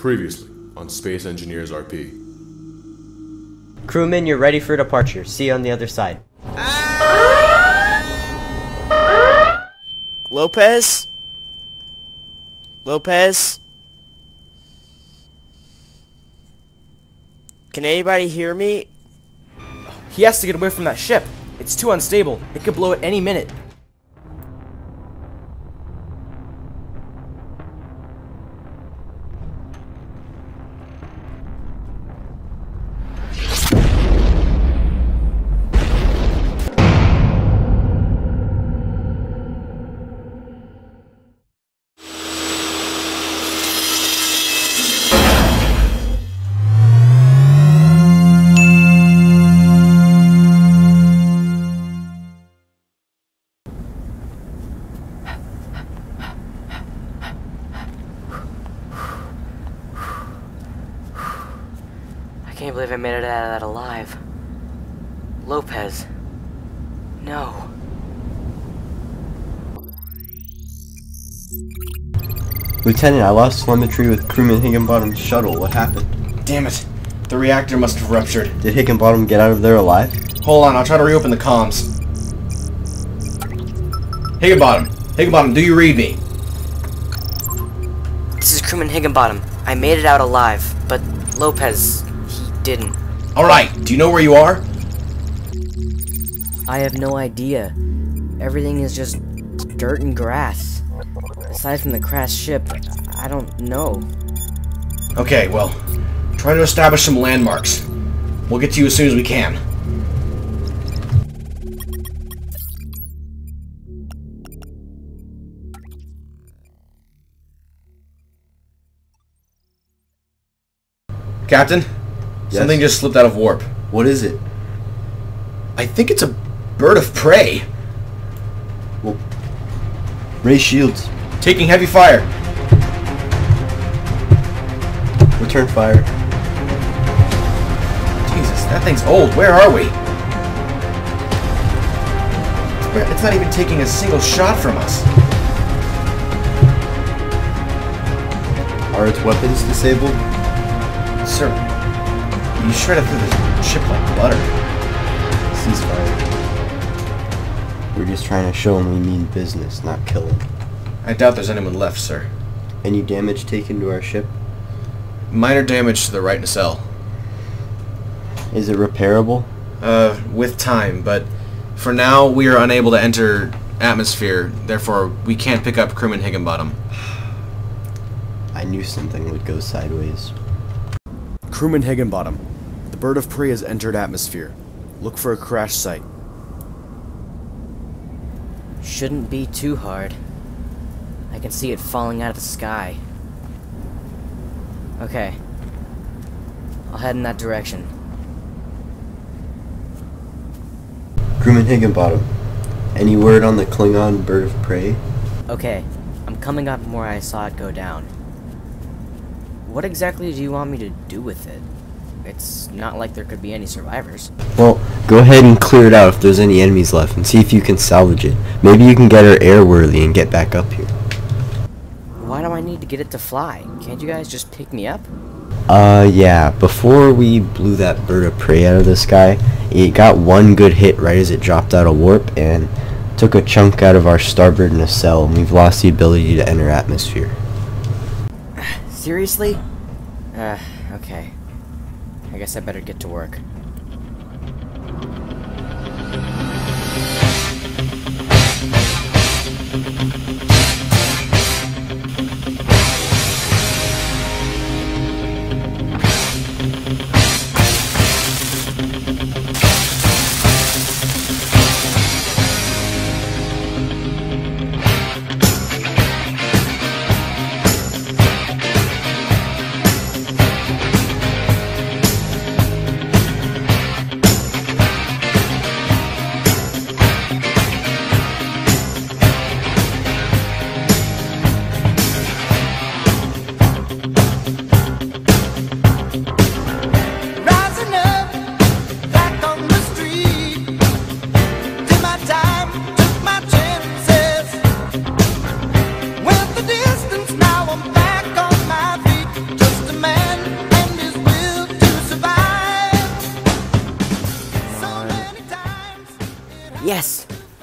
Previously on Space Engineers RP. Crewman, you're ready for departure. See you on the other side. Lopez? Lopez? Can anybody hear me? He has to get away from that ship. It's too unstable. It could blow at any minute. Can't believe I made it out of that alive. Lopez. No. Lieutenant, I lost telemetry with crewman Higginbottom's shuttle. What happened? Damn it. The reactor must have ruptured. Did Higginbottom get out of there alive? Hold on, I'll try to reopen the comms. Higginbottom. Higginbottom, do you read me? This is crewman Higginbottom. I made it out alive, but Lopez, he didn't. Alright, do you know where you are? I have no idea. Everything is just dirt and grass. Aside from the crashed ship, I don't know. Okay, well, try to establish some landmarks. We'll get to you as soon as we can. Captain? Yes? Something just slipped out of warp. What is it? I think it's a bird of prey. Well, raise shields. Taking heavy fire. Return fire. Jesus, that thing's old. Where are we? It's not even taking a single shot from us. Are its weapons disabled? Sir, you shredded through the ship like butter. Ceasefire. We're just trying to show them we mean business, not kill them. I doubt there's anyone left, sir. Any damage taken to our ship? Minor damage to the right nacelle. Is it repairable? Uh, with time, but for now we are unable to enter atmosphere, therefore we can't pick up crewman Higginbottom. I knew something would go sideways. Crewman Higginbottom. The bird of prey has entered atmosphere. Look for a crash site. Shouldn't be too hard. I can see it falling out of the sky. Okay. I'll head in that direction. Crewman Higginbottom. Any word on the Klingon bird of prey? Okay, I'm coming up from where I saw it go down. What exactly do you want me to do with it? It's not like there could be any survivors. Well, go ahead and clear it out if there's any enemies left and see if you can salvage it. Maybe you can get her airworthy and get back up here. Why do I need to get it to fly? Can't you guys just pick me up? Uh, yeah. Before we blew that bird of prey out of the sky, it got one good hit right as it dropped out of warp and took a chunk out of our starboard nacelle, and we've lost the ability to enter atmosphere. Seriously? Uh, okay guess I better get to work.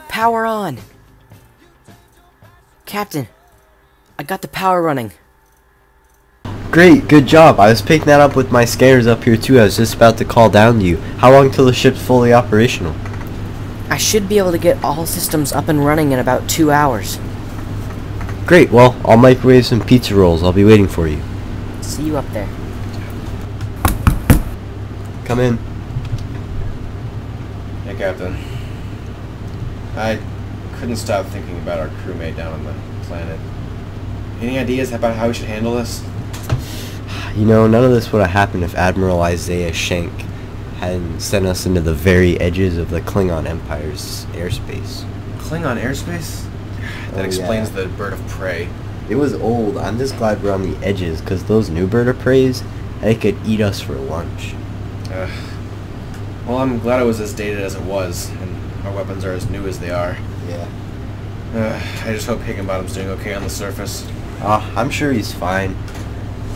Power on. Captain, I got the power running. Great, good job. I was picking that up with my scanners up here too. I was just about to call down to you. How long till the ship's fully operational? I should be able to get all systems up and running in about two hours. Great, well, I'll microwave some pizza rolls. I'll be waiting for you. See you up there. Come in. Hey, Captain. I couldn't stop thinking about our crewmate down on the planet. Any ideas about how we should handle this? You know, none of this would have happened if Admiral Isaiah Schenk hadn't sent us into the very edges of the Klingon Empire's airspace. Klingon airspace? That Oh, explains yeah. the bird of prey. It was old. I'm just glad we're on the edges, because those new bird of preys, they could eat us for lunch. Ugh. well, I'm glad it was as dated as it was, and our weapons are as new as they are. Yeah. Uh, I just hope Higginbottom's doing okay on the surface. Ah, I'm sure he's fine.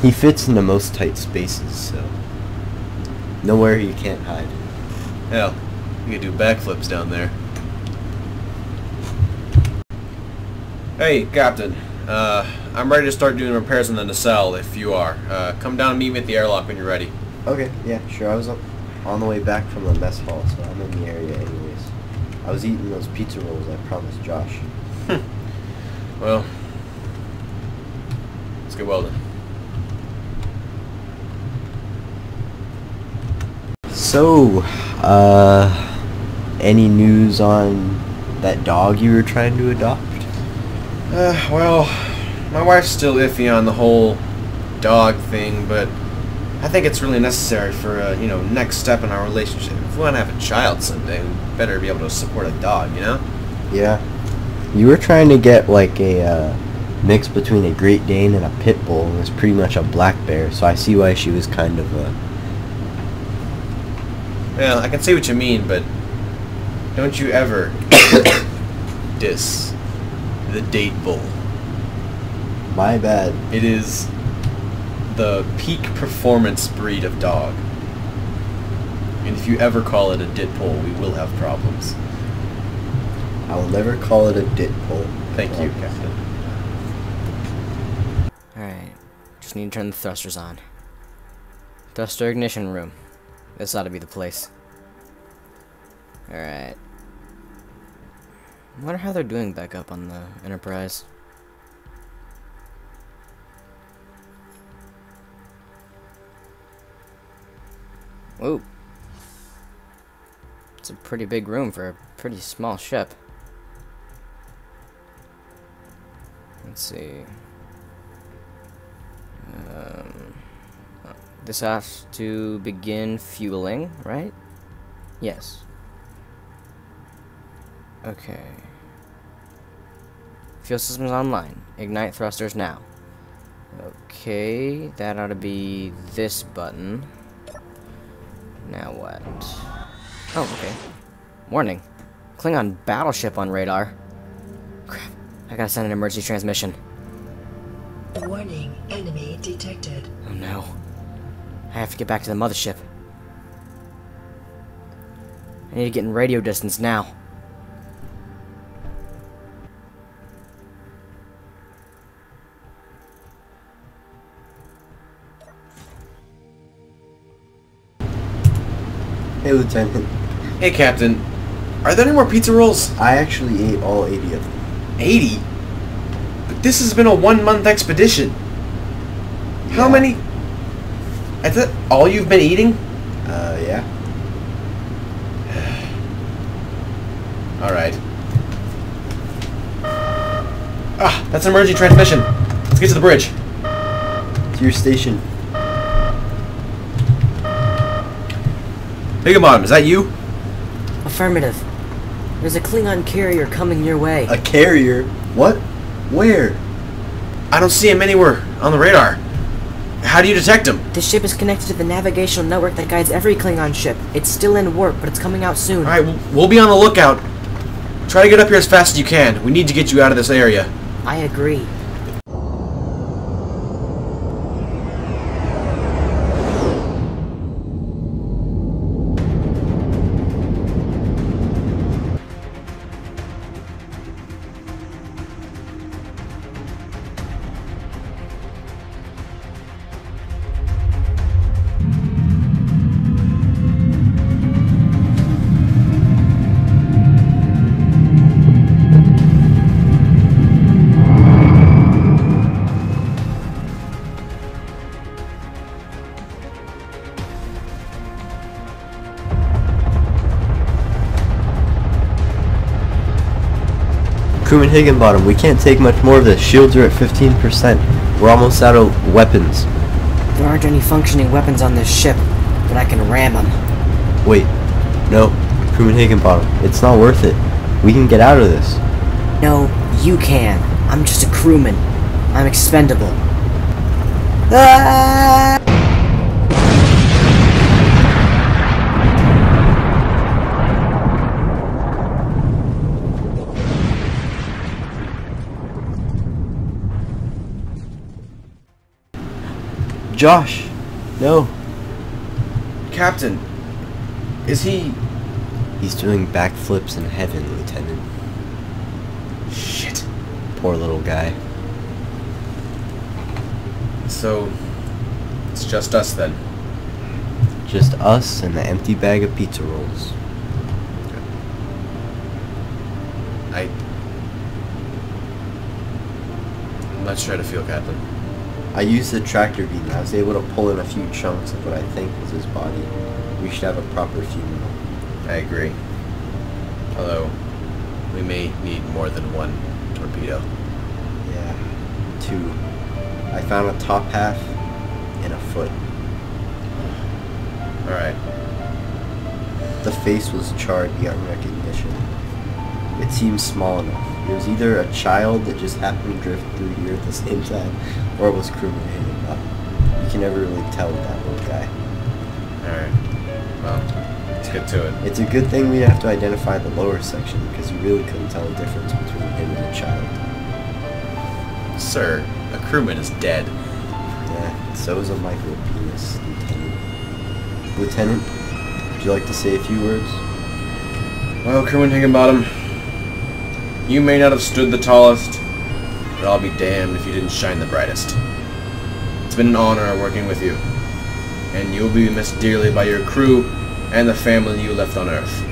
He fits into most tight spaces, so... Nowhere he can't hide. Hell, you could do backflips down there. Hey, Captain. Uh, I'm ready to start doing repairs on the nacelle if you are. Uh, come down and meet me at the airlock when you're ready. Okay, yeah, sure. I was up on the way back from the mess hall, so I'm in the area anyways. I was eating those pizza rolls I promised Josh. Well, let's get welding. So, uh, any news on that dog you were trying to adopt? Uh, well, my wife's still iffy on the whole dog thing, but I think it's really necessary for a, you know, next step in our relationship. If we want to have a child someday, we better be able to support a dog, you know? Yeah. You were trying to get like a uh, mix between a Great Dane and a Pit Bull, and it's pretty much a black bear, so I see why she was kind of a. Well, I can see what you mean, but don't you ever diss the date bull. my bad. It is the peak performance breed of dog. And if you ever call it a dit bull, we will have problems. I will never call it a dit pull. Thank you, Captain. Alright, just need to turn the thrusters on. Thruster ignition room. This ought to be the place. Alright. I wonder how they're doing back up on the Enterprise. Ooh. It's a pretty big room for a pretty small ship. Let's see. Um, uh, this has to begin fueling, right? Yes. Okay. Fuel systems online. Ignite thrusters now. Okay, that ought to be this button. Now what? Oh, okay. Warning. Klingon battleship on radar. Crap. I gotta send an emergency transmission. Warning, enemy detected. Oh no. I have to get back to the mothership. I need to get in radio distance now. Hey, Lieutenant. Hey, Captain. Are there any more pizza rolls? I actually ate all 80 of them. 80? But this has been a one month expedition. How many? Is that all you've been eating? Uh, yeah. Alright. Ah, that's an emergency transmission. Let's get to the bridge. To your station. Higginbottom, is that you? Affirmative. There's a Klingon carrier coming your way. A carrier? What? Where? I don't see him anywhere on the radar. How do you detect him? This ship is connected to the navigational network that guides every Klingon ship. It's still in warp, but it's coming out soon. Alright, we'll be on the lookout. Try to get up here as fast as you can. We need to get you out of this area. I agree. Crewman Higginbottom, we can't take much more of this. Shields are at 15%. We're almost out of weapons. There aren't any functioning weapons on this ship, but I can ram them. Wait. No. Crewman Higginbottom, it's not worth it. We can get out of this. No, you can. I'm just a crewman. I'm expendable. Ah! Josh! No. Captain, is he... He's doing backflips in heaven, Lieutenant. Shit. Poor little guy. So, it's just us then. Just us and the empty bag of pizza rolls. I... I'm not sure how to feel, Captain. I used the tractor beam. I was able to pull in a few chunks of what I think was his body. We should have a proper funeral. I agree. Although, we may need more than one torpedo. Yeah. Two. I found a top half and a foot. Alright. The face was charred beyond recognition. It seemed small enough. It was either a child that just happened to drift through here at the same time, or it was crewman Higginbottom. You can never really tell with that little guy. Alright. Well, let's get to it. It's a good thing we have to identify the lower section, because you really couldn't tell the difference between him and a child. Sir, a crewman is dead. Yeah, so is a micro penis, Lieutenant. Lieutenant, would you like to say a few words? Well, Crewman Higginbottom, you may not have stood the tallest, but I'll be damned if you didn't shine the brightest. It's been an honor working with you, and you'll be missed dearly by your crew and the family you left on Earth.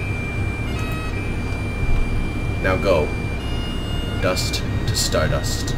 Now go. Dust to stardust.